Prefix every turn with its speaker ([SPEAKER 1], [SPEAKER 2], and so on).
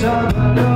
[SPEAKER 1] summer